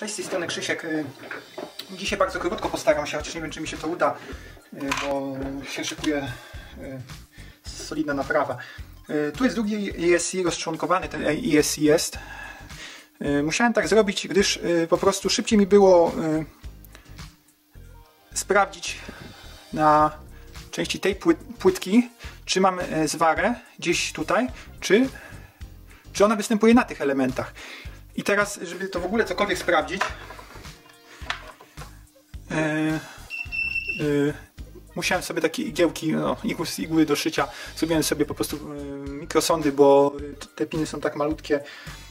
Cześć, z tej strony Krzysiek. Y, Dzisiaj bardzo krótko postaram się, chociaż nie wiem, czy mi się to uda, y, bo się szykuje y, solidna naprawa. Tu jest drugi ESC rozczłonkowany, ten ESC jest. Musiałem tak zrobić, gdyż po prostu szybciej mi było sprawdzić na części tej pły- płytki, czy mam e, zwarę gdzieś tutaj, czy, czy ona występuje na tych elementach. I teraz, żeby to w ogóle cokolwiek sprawdzić, e, e, musiałem sobie takie igiełki, no, igły, igły do szycia, zrobiłem sobie po prostu e, mikrosondy, bo te piny są tak malutkie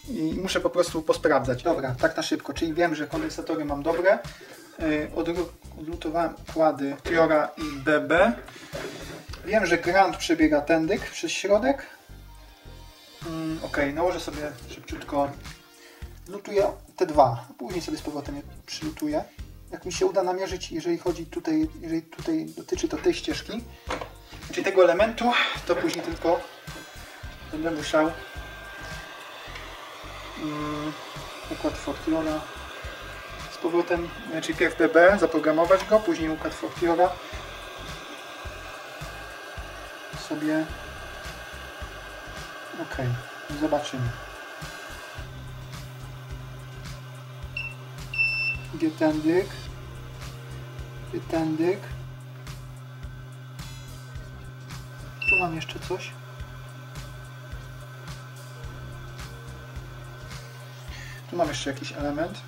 i muszę po prostu posprawdzać. Dobra, tak na szybko, czyli wiem, że kondensatory mam dobre. Odlutowałem kłady Fiora i BB. Wiem, że Grand przebiega tędyk przez środek. Mm, ok, nałożę sobie szybciutko. Lutuję te dwa, a później sobie z powrotem je przylutuję. Jak mi się uda namierzyć, jeżeli chodzi tutaj, jeżeli tutaj dotyczy to tej ścieżki, czyli tego elementu, to później tylko będę musiał mm, układ Fortiona z powrotem, czyli pierw zaprogramować go, później układ Fortiona sobie. Ok, zobaczymy idzie tędyk tędyk tu mam jeszcze coś. Tu mam jeszcze jakiś element.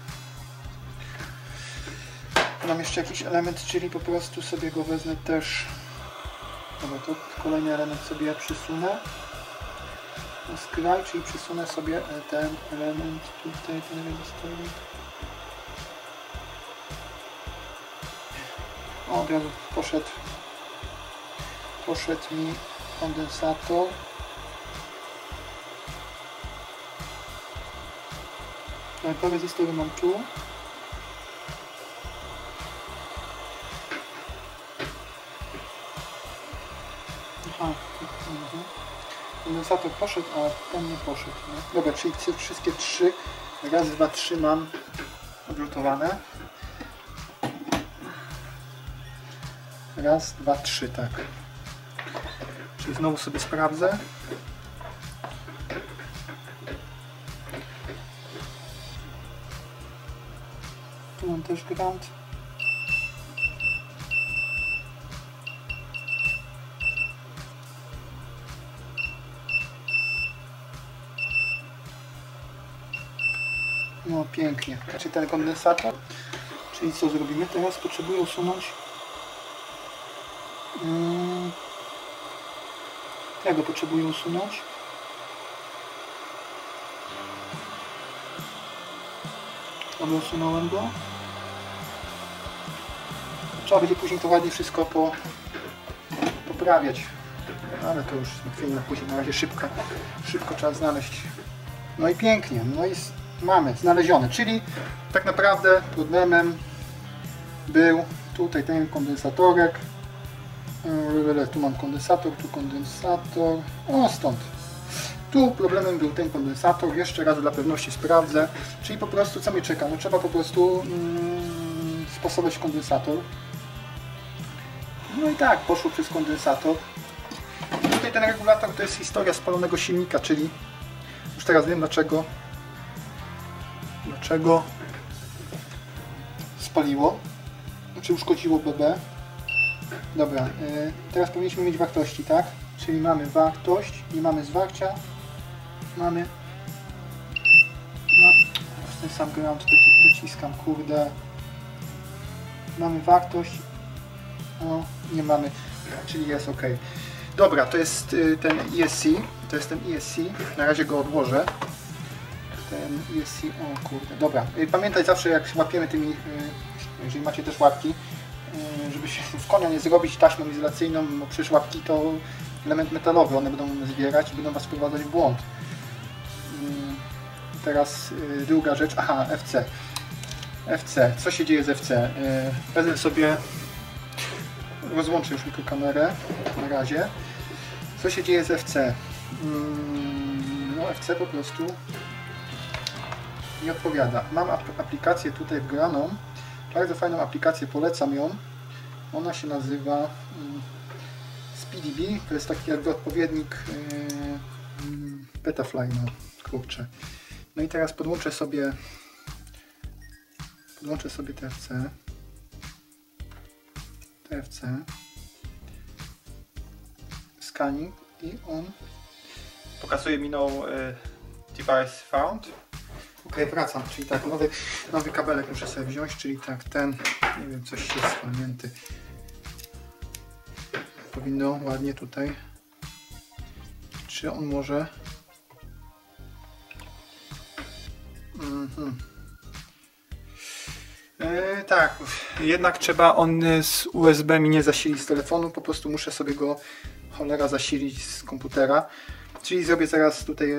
Tu mam jeszcze jakiś element, czyli po prostu sobie go wezmę też. Dobra, to kolejny element sobie przysunę. Na skraj, czyli przysunę sobie e, ten element tutaj, ten registernik. O, od razu poszedł poszedł mi kondensator. Ale prawie rezystory mam tu. Aha, mhm. kondensator poszedł, a ten nie poszedł. Nie? Dobra, czyli wszystkie trzy, raz, dwa, trzy mam odlutowane. Raz, dwa, trzy, tak. Czyli znowu sobie sprawdzę. Tu mam też grant. No pięknie. Czy ten kondensator? Czyli co zrobimy? Teraz potrzebuję usunąć tego potrzebuję usunąć. Dobra, usunąłem go. Trzeba będzie później to ładnie wszystko po, poprawiać. Ale to już na chwilę na później. Na razie szybko, szybko trzeba znaleźć. No i pięknie. No i mamy znalezione. Czyli tak naprawdę problemem był tutaj ten kondensatorek. Tu mam kondensator, tu kondensator. O, stąd. Tu problemem był ten kondensator. Jeszcze raz dla pewności sprawdzę. Czyli po prostu co mnie czeka? No trzeba po prostu mm, spasować kondensator. No i tak, poszło przez kondensator. Tutaj ten regulator to jest historia spalonego silnika, czyli już teraz wiem dlaczego dlaczego spaliło, czy uszkodziło BB. Dobra, y, teraz powinniśmy mieć wartości, tak? Czyli mamy wartość, nie mamy zwarcia, mamy no, ten sam ground doci- dociskam, kurde. Mamy wartość, no, nie mamy, czyli jest ok. Dobra, to jest y, ten ESC, to jest ten ESC, na razie go odłożę. Ten ESC, o kurde, dobra. Y, Pamiętaj zawsze jak łapiemy tymi, y, jeżeli macie też łapki, żeby się w konia nie zrobić taśmą izolacyjną, bo przecież łapki to element metalowy, one będą zbierać i będą Was wprowadzać w błąd. Y, Teraz y, druga rzecz, aha, FC. FC, co się dzieje z FC? Y, Wezmę sobie, rozłączę już mikrokamerę na razie. Co się dzieje z FC? Mm, No FC po prostu nie odpowiada. Mam ap aplikację tutaj wgraną, bardzo fajną aplikację, polecam ją. Ona się nazywa mm, SpeedyB, to jest taki jakby odpowiednik yy, mm, Betafly, no kurczę. No i teraz podłączę sobie podłączę sobie TFC TFC scanning i on pokazuje mi no y, device found ok, wracam, czyli tak, nowy, nowy kabelek muszę sobie wziąć, czyli tak, ten, nie wiem, coś jest spalnięty powinno ładnie tutaj czy on może Mhm. E, tak, jednak trzeba on z USB mi nie zasilić z telefonu, po prostu muszę sobie go cholera zasilić z komputera. Czyli zrobię zaraz tutaj e,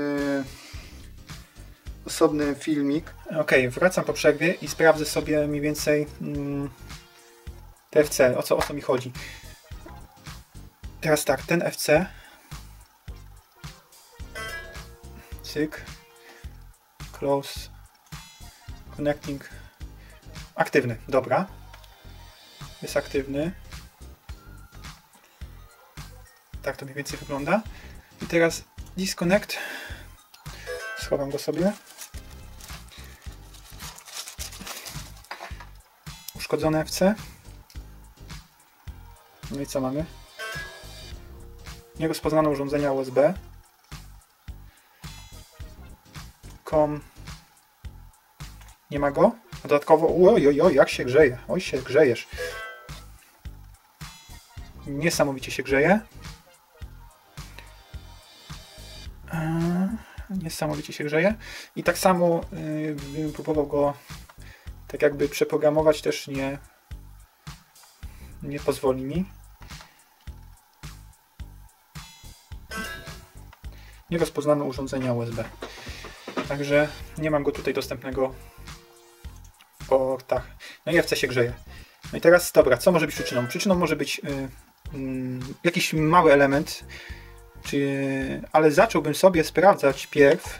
osobny filmik. Ok, wracam po przerwie i sprawdzę sobie mniej więcej mm, TFC, o co, o co mi chodzi. Teraz tak, ten FC. Cyk. Close. Connecting. Aktywny, dobra. Jest aktywny. Tak to mniej więcej wygląda. I teraz disconnect. Schowam go sobie. Uszkodzone FC. No i co mamy? Nierozpoznane urządzenia USB. Com. Nie ma go? Dodatkowo, oj, oj, oj, jak się grzeje. Oj, się grzejesz. Niesamowicie się grzeje. Niesamowicie się grzeje. I tak samo yy, bym próbował go tak jakby przeprogramować, też nie, nie pozwoli mi. Nierozpoznane urządzenia USB. Także nie mam go tutaj dostępnego w portach. No i FC się grzeje. No i teraz, dobra, co może być przyczyną? Przyczyną może być yy, yy, jakiś mały element, czy, ale zacząłbym sobie sprawdzać pierw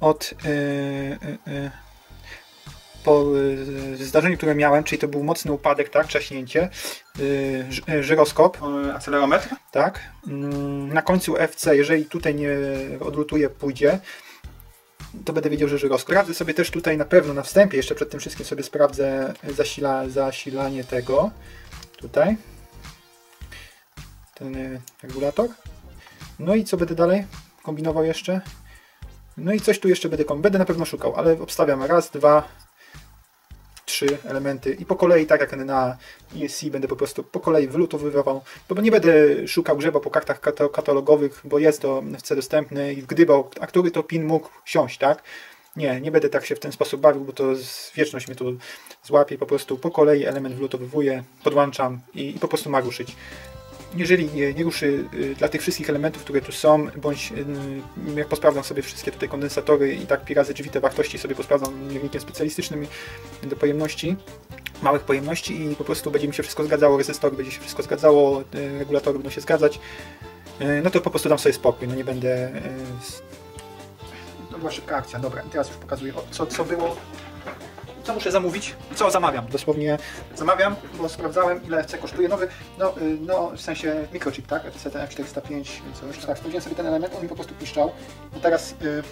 od yy, yy, po zdarzeniu, które miałem, czyli to był mocny upadek, tak, trzaśnięcie, yy, żyroskop, Akcelerometr? tak, yy, na końcu FC, jeżeli tutaj nie odlutuje, pójdzie, to będę wiedział, że żyroskop. Sprawdzę sobie też tutaj na pewno na wstępie, jeszcze przed tym wszystkim sobie sprawdzę zasila, zasilanie tego, tutaj, ten regulator. No i co będę dalej kombinował jeszcze? No i coś tu jeszcze będę kombinował. Będę na pewno szukał, ale obstawiam raz, dwa, trzy elementy i po kolei, tak jak na ESC, będę po prostu po kolei wylutowywał, bo nie będę szukał grzeba po kartach katalogowych, bo jest to FC dostępny i gdybał, a który to pin mógł siąść, tak? Nie, nie będę tak się w ten sposób bawił, bo to wieczność mnie tu złapie. Po prostu po kolei element wlutowywuję, podłączam i, i po prostu ma ruszyć jeżeli nie, ruszy y, dla tych wszystkich elementów, które tu są, bądź y, jak posprawdzam sobie wszystkie tutaj kondensatory i tak pi razy drzwi te wartości sobie posprawdzam miernikiem specjalistycznym do pojemności, małych pojemności i po prostu będzie mi się wszystko zgadzało, rezystory będzie się wszystko zgadzało, y, regulatory będą się zgadzać, no to po prostu dam sobie spokój, no nie będę... To była szybka akcja, dobra, teraz już pokazuję co, co było co muszę zamówić, co zamawiam. Dosłownie zamawiam, bo sprawdzałem ile FC kosztuje nowy, no, y, no w sensie mikrochip, tak, FC TM405, coś, tak, sprawdziłem sobie ten element, on mi po prostu piszczał. I teraz, yy,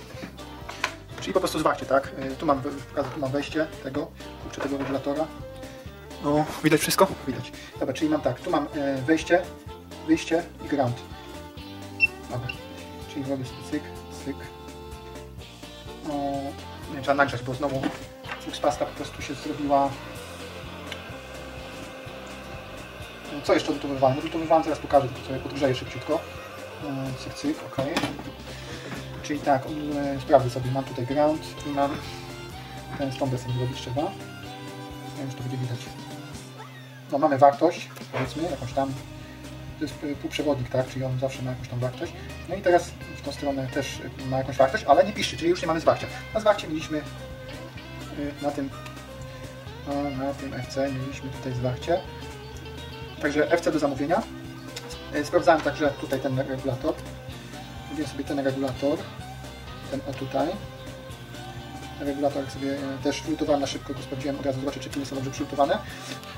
czyli po prostu zwarcie, tak, yy, tu mam, tu mam wejście tego, kurczę tego regulatora. No, widać wszystko? Widać. Dobra, czyli mam tak, tu mam yy, wejście, wyjście i ground. Dobra, czyli robię sobie cyk, cyk. No, nie, trzeba nagrzać, bo znowu Flixpasta po prostu się zrobiła... Co jeszcze odlutowywałem? Odlutowywałem, teraz pokażę, tylko sobie podgrzeję szybciutko. E, cyk, cyk, ok. Czyli tak, e, sprawdzę sobie, mam tutaj ground i mam ten stąd sobie zrobić trzeba. Nie wiem, czy to będzie widać. No mamy wartość, powiedzmy, jakąś tam to jest e, półprzewodnik, tak, czyli on zawsze ma jakąś tam wartość. No i teraz w tą stronę też ma jakąś wartość, ale nie piszczy, czyli już nie mamy zwarcia. Na zwarcie mieliśmy na tym, na tym FC mieliśmy tutaj zwarcie. Także FC do zamówienia. E, sprawdzałem także tutaj ten regulator. Mówię sobie ten regulator, ten o tutaj. regulator sobie e, też lutowałem na szybko, go sprawdziłem od razu, zobaczę czy piny są dobrze przylutowane.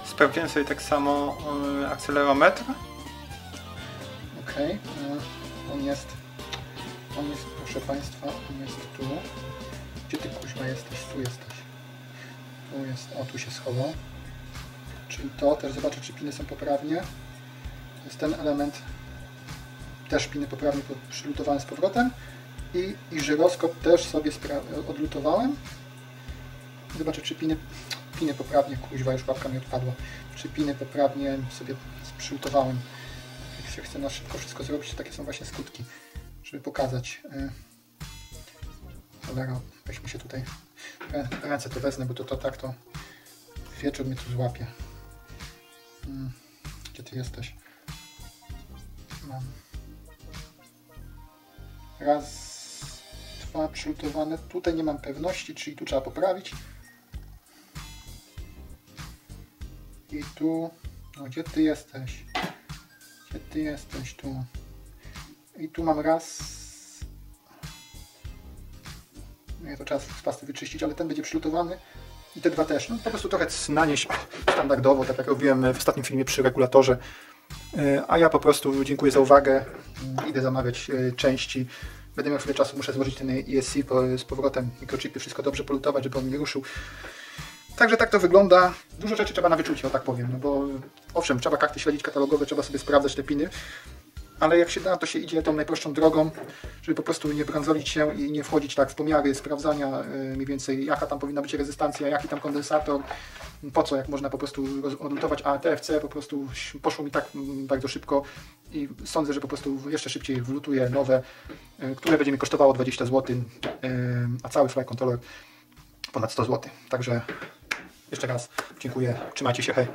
Sprawdziłem sobie tak samo y, akcelerometr. E, on jest, on jest, proszę Państwa, on jest tu. Gdzie Ty kuźwa jesteś? Tu jesteś. Tu jest, o tu się schował. Czyli to, też zobaczę czy piny są poprawnie. To jest ten element, też piny poprawnie po- przylutowałem z powrotem. I, i żyroskop też sobie odlutowałem. Zobaczę czy piny, piny poprawnie, kuźwa już łapka mi odpadła. Czy piny poprawnie sobie przylutowałem jak się chce na szybko wszystko zrobić, to takie są właśnie skutki, żeby pokazać. y, Cholera, weźmy się tutaj. Rę- Ręce to wezmę, bo to, to tak to wieczór mnie tu złapie. Mm, Gdzie ty jesteś? Mam. Raz, dwa przylutowane. Tutaj nie mam pewności, czyli tu trzeba poprawić. I tu. No, gdzie ty jesteś? Gdzie ty jesteś tu? I tu mam raz. Nie, to trzeba z pasty wyczyścić, ale ten będzie przylutowany. I te dwa też. No po prostu trochę nanieść standardowo, tak jak robiłem w ostatnim filmie przy regulatorze. E, A ja po prostu dziękuję za uwagę. Idę zamawiać e, części. Będę miał chwilę czasu, muszę złożyć ten ESC z powrotem, mikrochipy, wszystko dobrze polutować, żeby on nie ruszył. Także tak to wygląda. Dużo rzeczy trzeba na wyczucie, o tak powiem. No bo owszem, trzeba karty śledzić katalogowe, trzeba sobie sprawdzać te piny, ale jak się da, to się idzie tą najprostszą drogą, żeby po prostu nie brązolić się i nie wchodzić tak w pomiary sprawdzania y, mniej więcej jaka tam powinna być rezystancja, jaki tam kondensator, po co, jak można po prostu odlutować, a TFC po prostu poszło mi tak mm, bardzo szybko i sądzę, że po prostu jeszcze szybciej wlutuję nowe, y, które będzie mi kosztowało 20 zł, y, a cały fly controller ponad 100 zł. Także jeszcze raz dziękuję, trzymajcie się, hej.